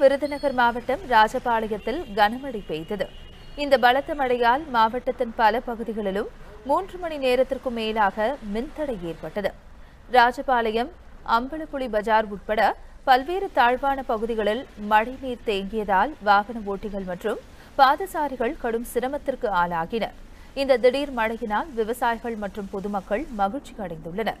விருதுநகர் மாவட்டம் ராஜபாளையத்தில் கனமழை பெய்தது. இந்த பலத்த மழையால் மாவட்டத்தின் பல பகுதிகளிலும் மூன்று மணி நேரத்திற்கும் மேலாக மின்தடை ஏற்பட்டது. ராஜபாளையம் அம்பலப்புலி பஜார் உட்பட பல்வேறு தாழ்வான பகுதிகளில் மழைநீர் தேங்கியதால் வாகன ஓட்டிகள் மற்றும் பாதசாரிகள் கடும் சிரமத்திற்கு ஆளாகினர். இந்த திடீர் மழையினால் விவசாயிகள் மற்றும் பொதுமக்கள் மகிழ்ச்சி அடைந்துள்ளனர்